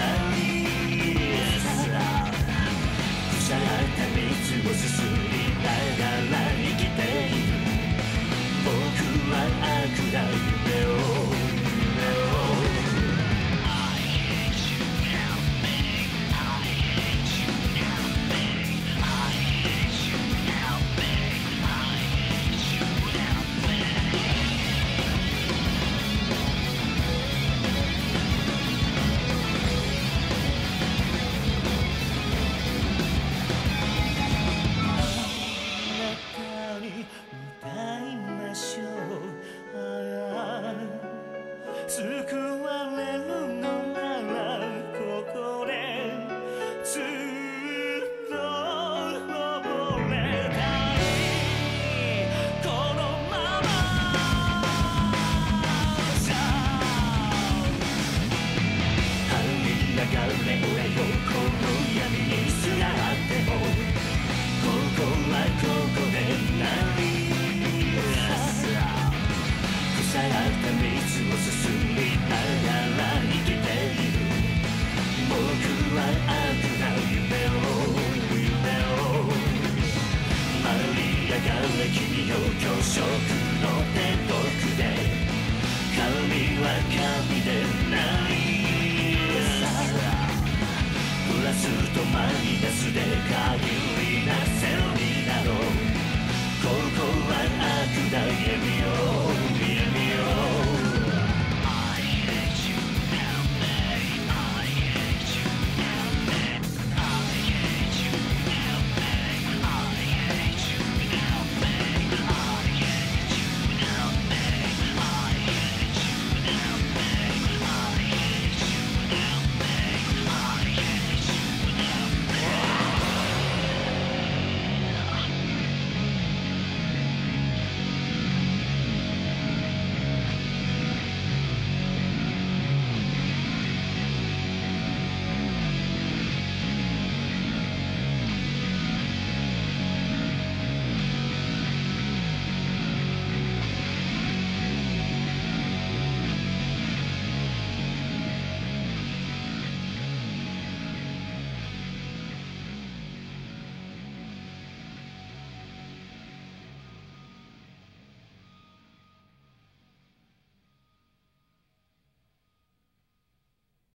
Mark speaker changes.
Speaker 1: 「腐られた道を進む」よので。神は神でない。